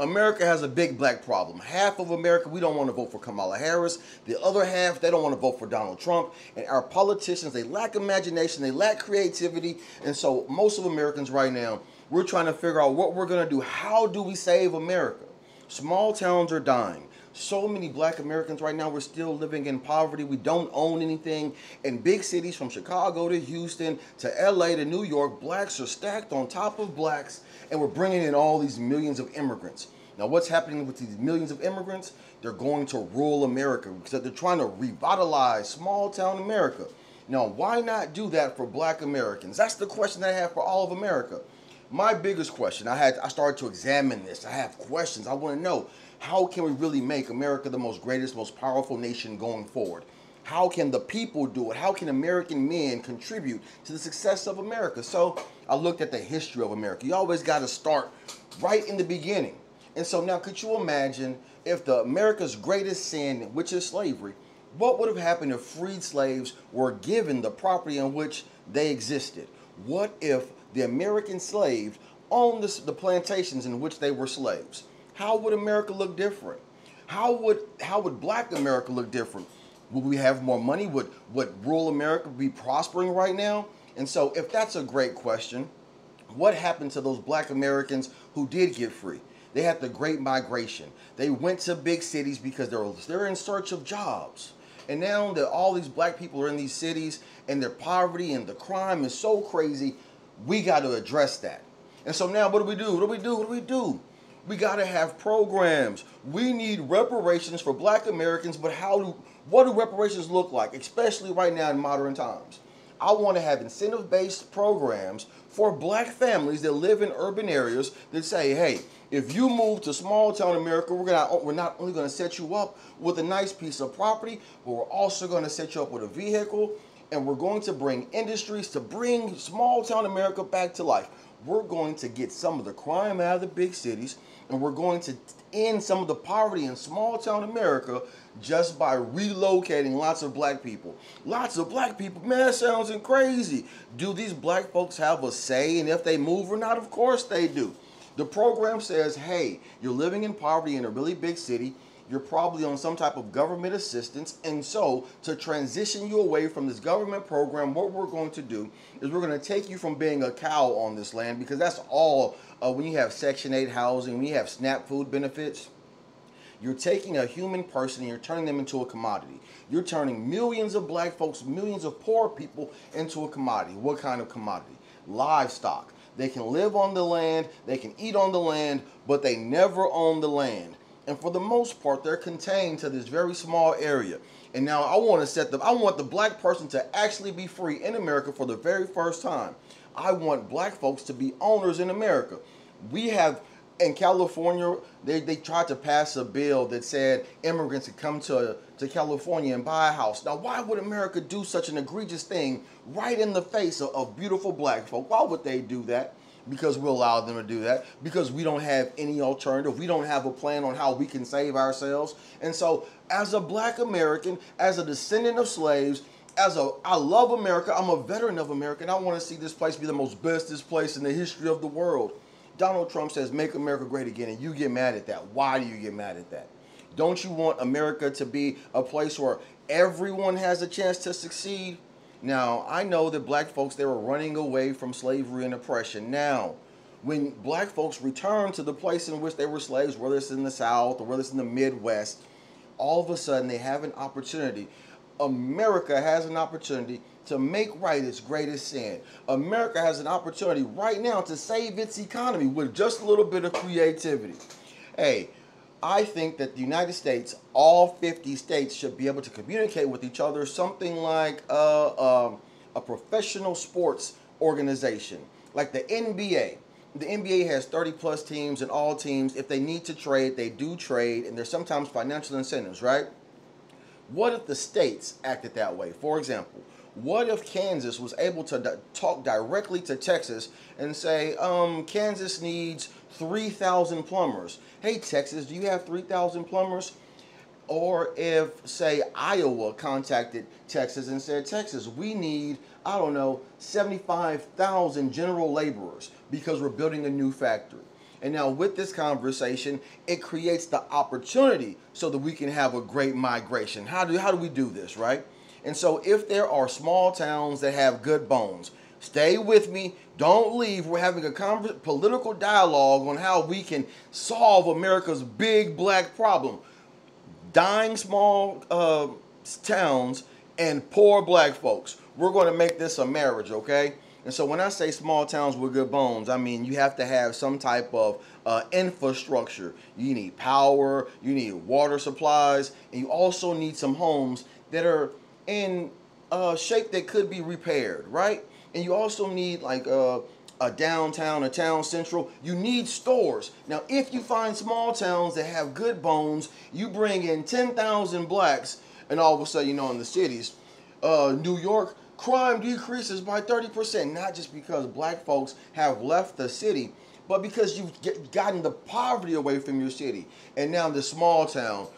America has a big black problem. Half of America, we don't want to vote for Kamala Harris. The other half, they don't want to vote for Donald Trump. And our politicians, they lack imagination, they lack creativity. And so most of Americans right now, we're trying to figure out what we're going to do. How do we save America? Small towns are dying. So many black Americans right now, we're still living in poverty. We don't own anything. In big cities from Chicago to Houston to LA to New York, blacks are stacked on top of blacks, and we're bringing in all these millions of immigrants. Now, what's happening with these millions of immigrants? They're going to rural America because they're trying to revitalize small town America. Now, why not do that for black Americans? That's the question I have for all of America. My biggest question, I had I started to examine this. I have questions. I want to know how can we really make America the most greatest, most powerful nation going forward? How can the people do it? How can American men contribute to the success of America? So I looked at the history of America. You always got to start right in the beginning. And so now, could you imagine if the America's greatest sin, which is slavery, what would have happened if freed slaves were given the property on which they existed? What if the American slaves owned the plantations in which they were slaves? How would America look different? How would how would black America look different? Would we have more money? Would would rural America be prospering right now? And so if that's a great question, what happened to those black Americans who did get free? They had the great migration. They went to big cities because they're they're in search of jobs. And now that all these black people are in these cities and their poverty and the crime is so crazy, we got to address that. And so now what do we do? What do we do? What do we do? We got to have programs. We need reparations for black Americans, but how do what do reparations look like, especially right now in modern times? I want to have incentive-based programs for black families that live in urban areas that say, "Hey, if you move to small town America, we're gonna we're not only going to set you up with a nice piece of property, but we're also going to set you up with a vehicle, and we're going to bring industries to bring small town America back to life. We're going to get some of the crime out of the big cities." And we're going to end some of the poverty in small town America just by relocating lots of black people. Lots of black people, man, that sounds crazy. Do these black folks have a say in if they move or not? Of course they do. The program says, hey, you're living in poverty in a really big city you're probably on some type of government assistance. And so, to transition you away from this government program, what we're going to do is we're going to take you from being a cow on this land because that's all uh, when you have Section 8 housing, when you have SNAP food benefits. You're taking a human person and you're turning them into a commodity. You're turning millions of black folks, millions of poor people into a commodity. What kind of commodity? Livestock. They can live on the land, they can eat on the land, but they never own the land and for the most part, they're contained to this very small area. And now I want to set them, I want the black person to actually be free in America for the very first time. I want black folks to be owners in America. We have in California, they, they tried to pass a bill that said immigrants could come to, to California and buy a house. Now, why would America do such an egregious thing right in the face of, of beautiful black folk? Why would they do that? Because we allow them to do that because we don't have any alternative. We don't have a plan on how we can save ourselves. And so as a black american as a descendant of slaves as a i love america. I'm a veteran of america and i want to see this place be the most bestest place in the history of the world. Donald trump says make america great again and you get mad at that. Why do you get mad at that? Don't you want america to be a place where everyone has a chance to succeed now, I know that black folks, they were running away from slavery and oppression. Now, when black folks return to the place in which they were slaves, whether it's in the South or whether it's in the Midwest, all of a sudden they have an opportunity. America has an opportunity to make right its greatest sin. America has an opportunity right now to save its economy with just a little bit of creativity. Hey, I think that the United States, all 50 states, should be able to communicate with each other something like a, um, a professional sports organization, like the NBA. The NBA has 30 plus teams, and all teams, if they need to trade, they do trade, and there's sometimes financial incentives, right? What if the states acted that way? For example, what if Kansas was able to di- talk directly to Texas and say, um, Kansas needs 3,000 plumbers. Hey, Texas, do you have 3,000 plumbers? Or if, say, Iowa contacted Texas and said, Texas, we need, I don't know, 75,000 general laborers because we're building a new factory. And now with this conversation, it creates the opportunity so that we can have a great migration. How do how do we do this, right? And so if there are small towns that have good bones, stay with me, don't leave. We're having a political dialogue on how we can solve America's big black problem. Dying small uh, towns and poor black folks. We're going to make this a marriage, okay? And so when I say small towns with good bones, I mean you have to have some type of uh, infrastructure. You need power, you need water supplies, and you also need some homes that are in a shape that could be repaired, right? And you also need like a, a downtown, a town central. You need stores. Now, if you find small towns that have good bones, you bring in 10,000 blacks, and all of a sudden, you know, in the cities, uh, New York, crime decreases by 30%, not just because black folks have left the city, but because you've gotten the poverty away from your city. And now the small town,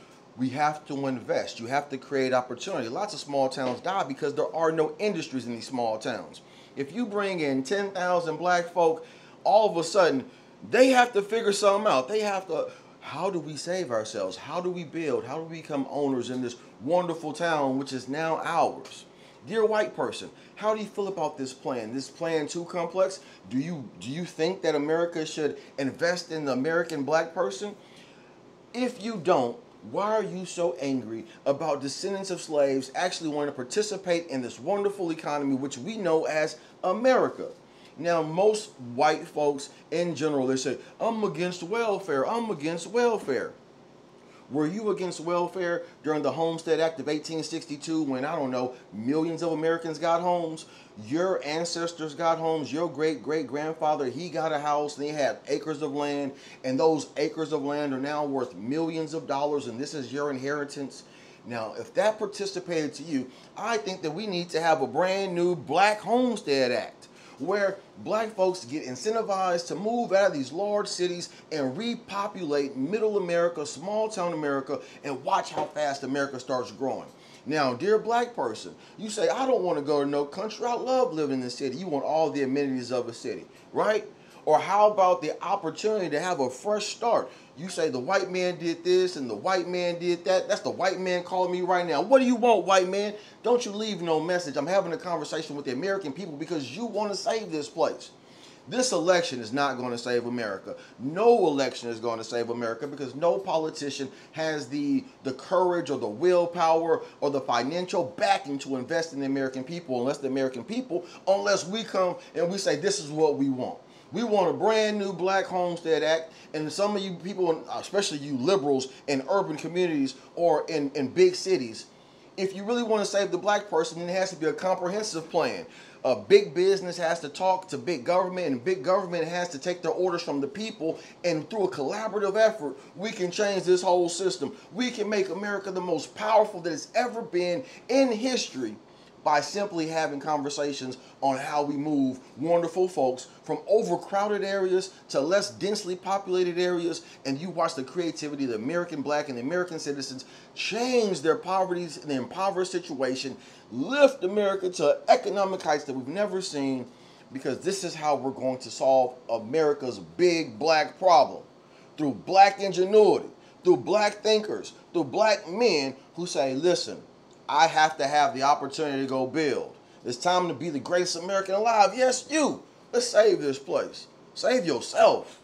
we have to invest. You have to create opportunity. Lots of small towns die because there are no industries in these small towns. If you bring in 10,000 black folk, all of a sudden, they have to figure something out. They have to, how do we save ourselves? How do we build? How do we become owners in this wonderful town, which is now ours? Dear white person, how do you feel about this plan? This plan too complex? Do you do you think that America should invest in the American black person? If you don't, why are you so angry about descendants of slaves actually wanting to participate in this wonderful economy which we know as America? Now, most white folks in general, they say, I'm against welfare, I'm against welfare. Were you against welfare during the Homestead Act of 1862 when, I don't know, millions of Americans got homes? Your ancestors got homes. Your great great grandfather, he got a house and he had acres of land. And those acres of land are now worth millions of dollars. And this is your inheritance. Now, if that participated to you, I think that we need to have a brand new Black Homestead Act where black folks get incentivized to move out of these large cities and repopulate middle America, small town America, and watch how fast America starts growing. Now, dear black person, you say, I don't want to go to no country. I love living in the city. You want all the amenities of a city, right? Or how about the opportunity to have a fresh start? You say the white man did this and the white man did that. That's the white man calling me right now. What do you want, white man? Don't you leave no message. I'm having a conversation with the American people because you want to save this place. This election is not going to save America. No election is going to save America because no politician has the, the courage or the willpower or the financial backing to invest in the American people unless the American people, unless we come and we say this is what we want. We want a brand new Black Homestead Act, and some of you people, especially you liberals in urban communities or in, in big cities, if you really want to save the black person, then it has to be a comprehensive plan. A big business has to talk to big government, and big government has to take their orders from the people. And through a collaborative effort, we can change this whole system. We can make America the most powerful that it's ever been in history by simply having conversations on how we move wonderful folks from overcrowded areas to less densely populated areas. And you watch the creativity of the American black and the American citizens change their poverty and their impoverished situation, lift America to economic heights that we've never seen, because this is how we're going to solve America's big black problem through black ingenuity, through black thinkers, through black men who say, listen, I have to have the opportunity to go build. It's time to be the greatest American alive. Yes, you. Let's save this place. Save yourself.